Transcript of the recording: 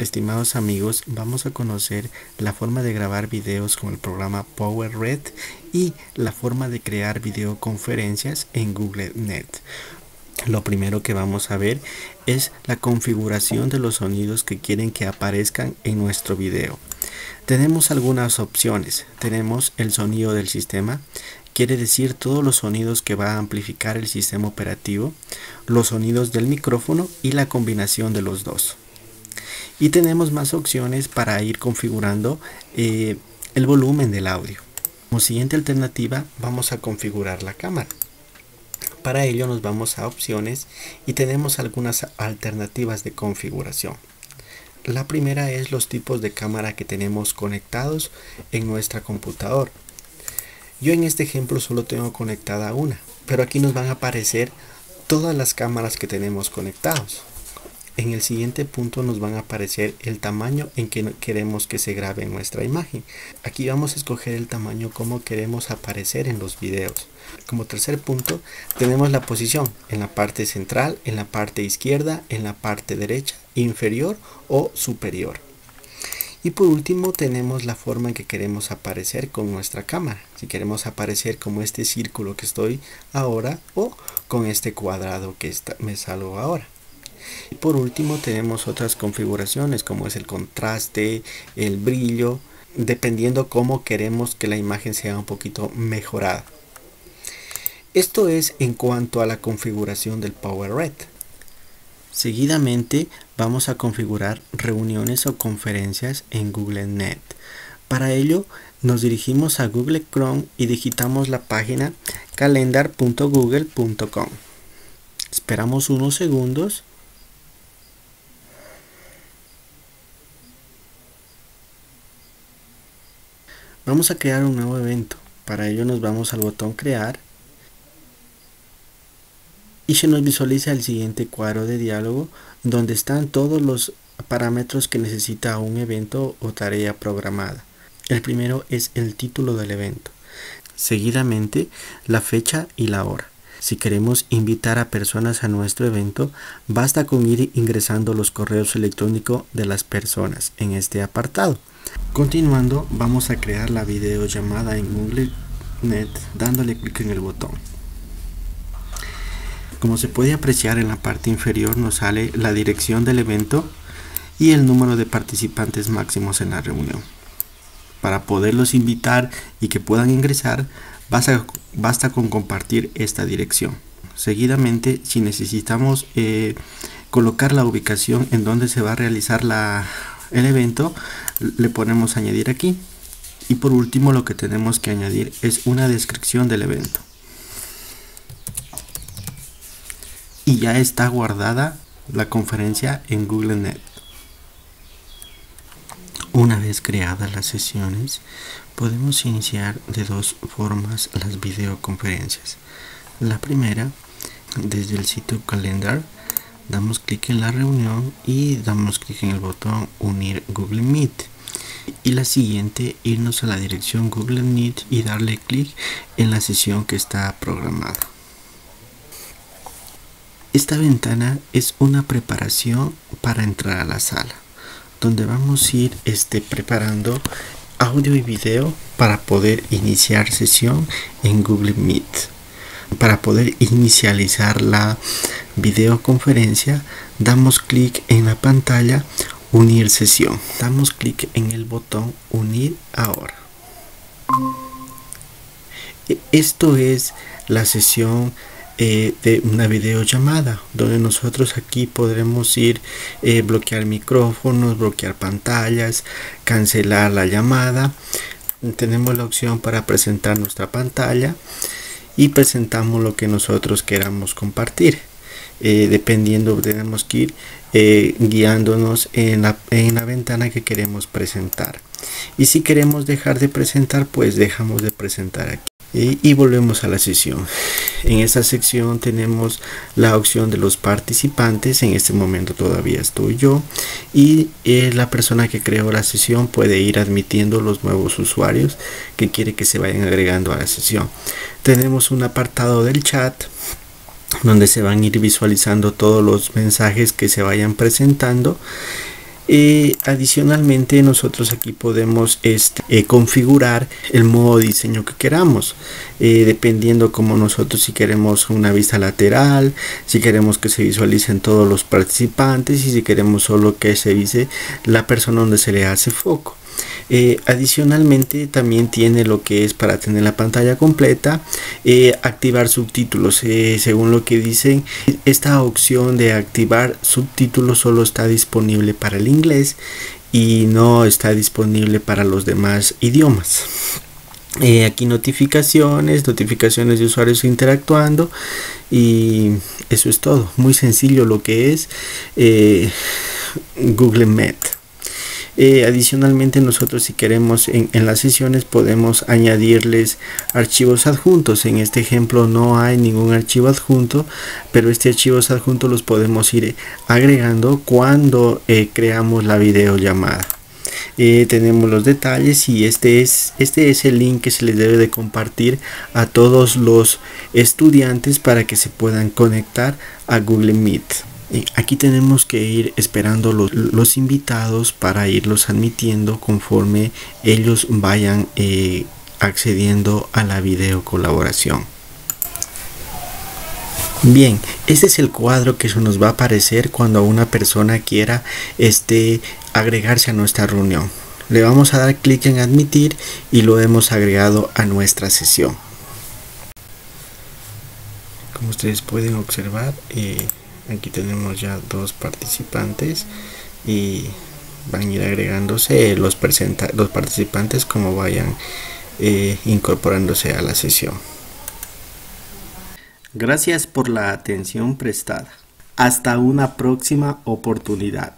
Estimados amigos, vamos a conocer la forma de grabar videos con el programa PowerRed y la forma de crear videoconferencias en Google Net. Lo primero que vamos a ver es la configuración de los sonidos que quieren que aparezcan en nuestro video. Tenemos algunas opciones. Tenemos el sonido del sistema, quiere decir todos los sonidos que va a amplificar el sistema operativo, los sonidos del micrófono y la combinación de los dos y tenemos más opciones para ir configurando eh, el volumen del audio. Como siguiente alternativa vamos a configurar la cámara. Para ello nos vamos a opciones y tenemos algunas alternativas de configuración. La primera es los tipos de cámara que tenemos conectados en nuestra computadora. Yo en este ejemplo solo tengo conectada una, pero aquí nos van a aparecer todas las cámaras que tenemos conectados. En el siguiente punto nos van a aparecer el tamaño en que queremos que se grabe nuestra imagen. Aquí vamos a escoger el tamaño como queremos aparecer en los videos. Como tercer punto tenemos la posición en la parte central, en la parte izquierda, en la parte derecha, inferior o superior. Y por último tenemos la forma en que queremos aparecer con nuestra cámara. Si queremos aparecer como este círculo que estoy ahora o con este cuadrado que me salgo ahora. Y por último tenemos otras configuraciones como es el contraste, el brillo, dependiendo cómo queremos que la imagen sea un poquito mejorada. Esto es en cuanto a la configuración del PowerRed. Seguidamente vamos a configurar reuniones o conferencias en Google Net. Para ello nos dirigimos a Google Chrome y digitamos la página calendar.google.com. Esperamos unos segundos Vamos a crear un nuevo evento. Para ello nos vamos al botón crear y se nos visualiza el siguiente cuadro de diálogo donde están todos los parámetros que necesita un evento o tarea programada. El primero es el título del evento. Seguidamente la fecha y la hora. Si queremos invitar a personas a nuestro evento, basta con ir ingresando los correos electrónicos de las personas en este apartado. Continuando, vamos a crear la videollamada en Google Net dándole clic en el botón. Como se puede apreciar en la parte inferior nos sale la dirección del evento y el número de participantes máximos en la reunión. Para poderlos invitar y que puedan ingresar, basta, con compartir esta dirección. Seguidamente, si necesitamos eh, colocar la ubicación en donde se va a realizar la, el evento, le ponemos añadir aquí. Y por último lo que tenemos que añadir es una descripción del evento. Y ya está guardada la conferencia en Google Net. Una vez creadas las sesiones podemos iniciar de dos formas las videoconferencias. La primera desde el sitio calendar damos clic en la reunión y damos clic en el botón unir Google Meet. Y la siguiente irnos a la dirección Google Meet y darle clic en la sesión que está programada. Esta ventana es una preparación para entrar a la sala donde vamos a ir este, preparando audio y video para poder iniciar sesión en Google Meet. Para poder inicializar la videoconferencia damos clic en la pantalla unir sesión. Damos clic en el botón unir ahora. E, esto es la sesión eh, de una videollamada donde nosotros aquí podremos ir eh, bloquear micrófonos bloquear pantallas cancelar la llamada. Tenemos la opción para presentar nuestra pantalla y presentamos lo que nosotros queramos compartir. Eh, dependiendo tenemos que ir eh, guiándonos en la, en la ventana que queremos presentar. Y si queremos dejar de presentar pues dejamos de presentar aquí. Y, volvemos a la sesión. En esta sección tenemos la opción de los participantes. En este momento todavía estoy yo. Y eh, la persona que creó la sesión puede ir admitiendo los nuevos usuarios que quiere que se vayan agregando a la sesión. Tenemos un apartado del chat donde se van a ir visualizando todos los mensajes que se vayan presentando Eh, adicionalmente nosotros aquí podemos este, eh, configurar el modo de diseño que queramos eh, dependiendo como nosotros si queremos una vista lateral si queremos que se visualicen todos los participantes y si queremos solo que se vise la persona donde se le hace foco adicionalmente también tiene lo que es para tener la pantalla completa, activar subtítulos. Según lo que dicen, esta opción de activar subtítulos solo está disponible para el inglés y no está disponible para los demás idiomas. aquí notificaciones, notificaciones de usuarios interactuando y eso es todo. Muy sencillo lo que es Google Meet. Eh, adicionalmente nosotros si queremos en, las sesiones podemos añadirles archivos adjuntos. En este ejemplo no hay ningún archivo adjunto, pero este archivos adjuntos los podemos ir agregando cuando eh, creamos la videollamada. Eh, tenemos los detalles y este es este es el link que se les debe de compartir a todos los estudiantes para que se puedan conectar a Google Meet aquí tenemos que ir esperando los, invitados para irlos admitiendo conforme ellos vayan eh, accediendo a la video colaboración. Bien, este es el cuadro que se nos va a aparecer cuando una persona quiera este, agregarse a nuestra reunión. Le vamos a dar clic en admitir y lo hemos agregado a nuestra sesión. Como ustedes pueden observar, eh, aquí tenemos ya dos participantes y van a ir agregándose los, los participantes como vayan eh, incorporándose a la sesión. Gracias por la atención prestada. Hasta una próxima oportunidad.